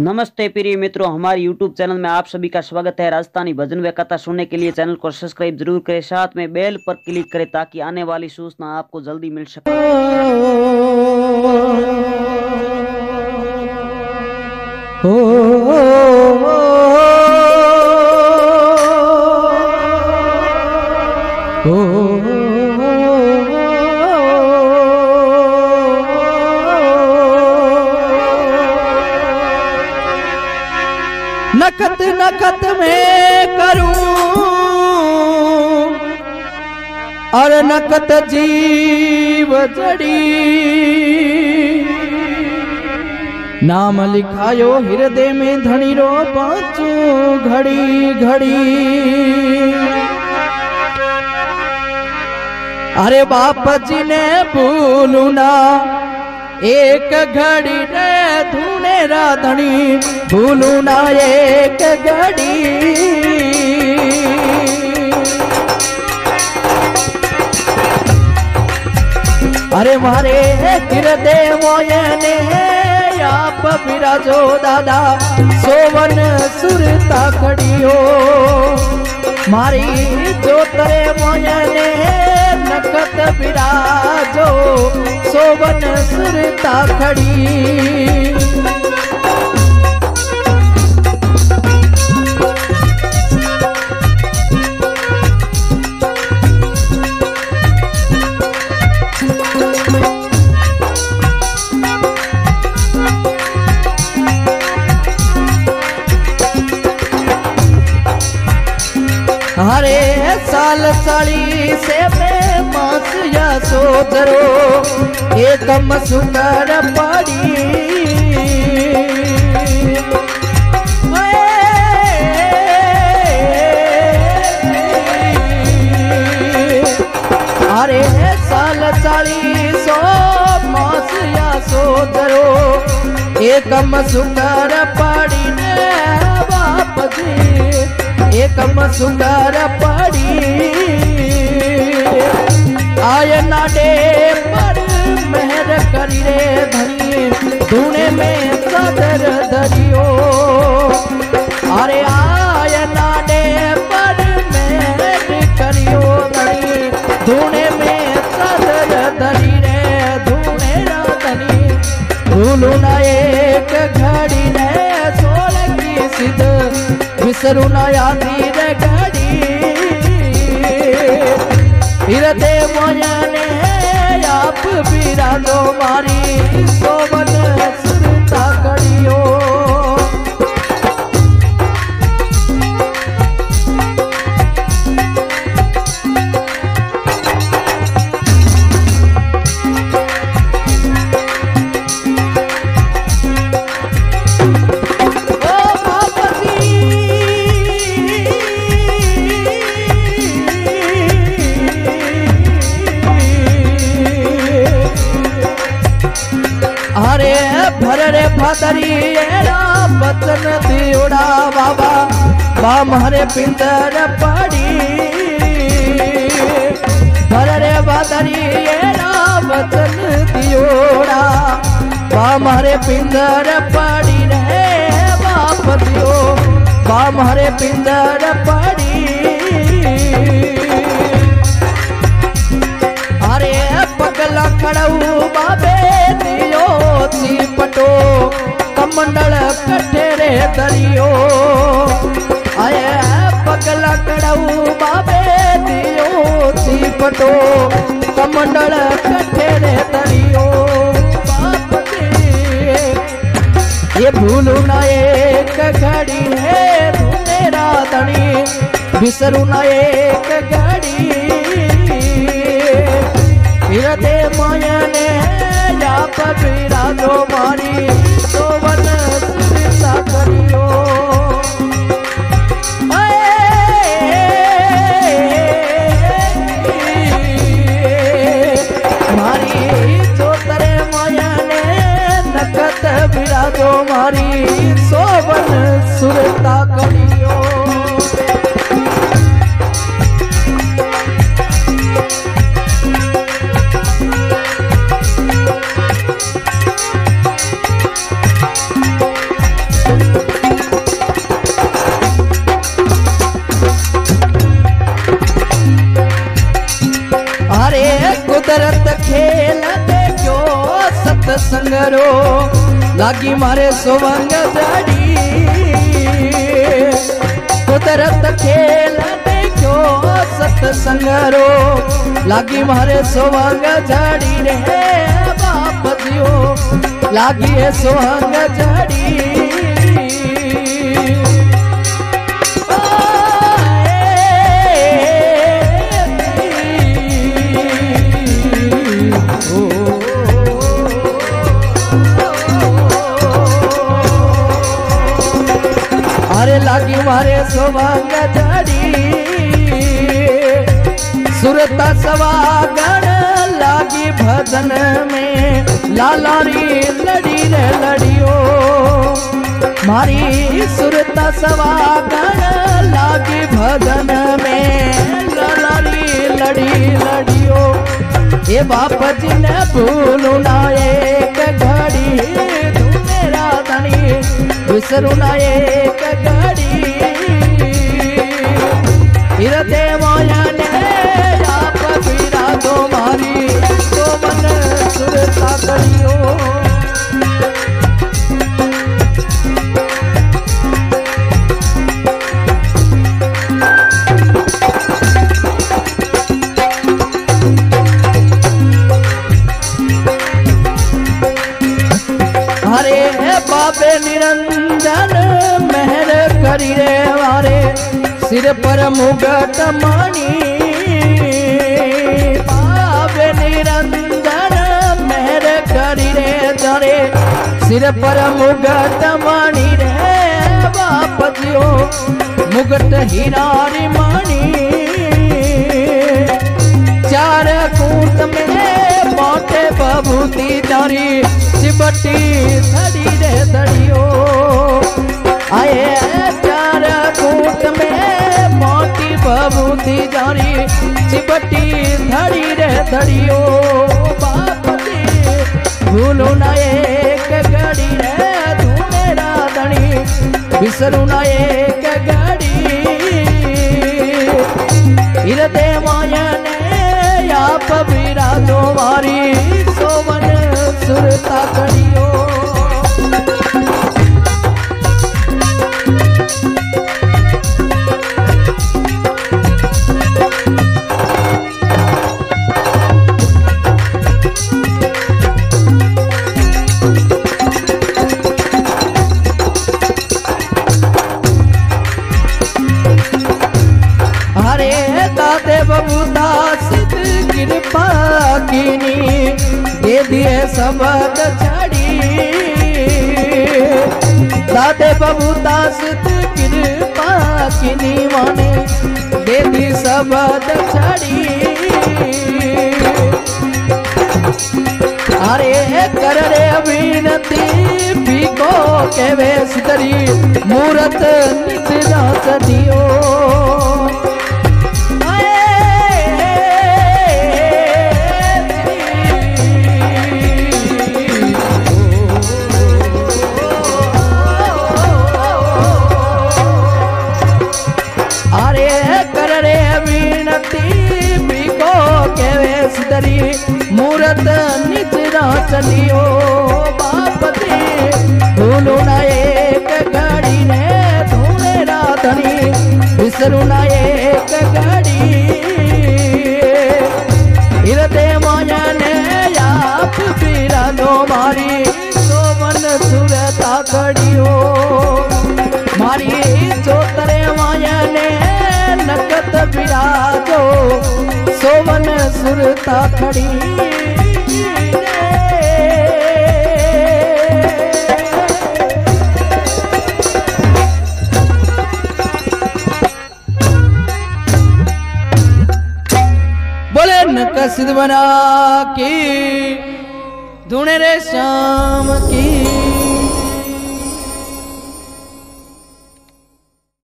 नमस्ते प्रिय मित्रों, हमारे YouTube चैनल में आप सभी का स्वागत है। राजस्थानी भजन व कथा सुनने के लिए चैनल को सब्सक्राइब ज़रूर करें। साथ में बेल पर क्लिक करें ताकि आने वाली सूचना आपको जल्दी मिल सके। नकत नकत में करूँ। और नकत जीव जड़ी। नाम लिखायो हृदय में धनी रो पाचू घड़ी घड़ी। अरे बाप जी ने भूलू ना, एक घड़ी रे धूने राधणी भूलू ना एक घड़ी। अरे मारे हृदय मोयने आप विराजो दादा, सोवन सुरता खड़ियो मारी जो तरे मोयने नकत विराजो सोवन सुरता हरे साल साड़ी से में मास या सोदरो एक मसुकर पड़ी अरे साल साड़ी सो मास या सोदरो एक मसुकर पड़ी ने बाप एक मसुंदर पड़ी। आय नाडे पर मेहर करी रे धुने। सिद्ध विसरू नया धीर घड़ी फिरते मोयने आप बिराजो मारी सोवन भर रे भदरी बचन दियोड़ा बाबा। बाम हरे पिंदर पड़ी। भर रे भदरी बचन दियोड़ा बाम हरे पिंदर पड़ी रे बाप दियो। बाम हरे पिंदर पड़ी। अरे पगला खड़ऊ बाबे दियो पटो, कमंडल कठेरे दरियो। आए पगला खड़ऊ बाबे दियो पटो, कमंडल कठेरे दरियो। ये भूलू ना एक घड़ी है तू मेरा धनी। बिसरू ना एक घड़ी फिरते मायने जाप बिराजो मारी सोवन सुरता सतसंगरो लागी मारे सुवंग जाड़ी कुदरत खेल देखो सतसंगरो लागी मारे सुवंग जाड़ी रे बाप जियो। लागी है सुवंग जड़ी सुरता सवागण लागी भजन में लालारी लड़ी रे लड़ियो। मारी सुरता सवागण लागी भजन में लालारी लड़ी लड़ियो। ये बाप जी ने भूलू ना एक घड़ी, तू मेरा धनी विसरू ना एक घड़ी। हिरते बाबे निरंजन मेहर करी रे वारे। सिर पर मुगट मानी। बाबे निरंजन मेहर करी रे जरे। सिर पर मुगट मानी रे बाप जियो। मुगट हीरारी मानी। चार कूट में बबूती जारी सिबटी धड़ी रे धड़ियो। आए चार कूट में मोटी बबूती जारी सिबटी धड़ी रे धड़ियो। भूलो ना एक घड़ी रे, तू मेरा धनी। बिसरू ना एक घड़ी। हिरदे सबक छड़ी दादे बबू दास कृपा कीनी माने दे सबक छड़ी अरे कर रे विनती पीको के वे सितरी मूरत नित नाच वेसदरी मूरत निचरा चलियो। बाप दे भूलो ना एक घड़ी ने धूने राधनी बिसरू ना एक घड़ी हिरदे माया ने आप पीरा दो मारी सोमन सुरता कड़ियो मारी बिराजो सोमन सुरता खड़ी। बोले नक सिद्ध बना की धुणे रे श्याम की।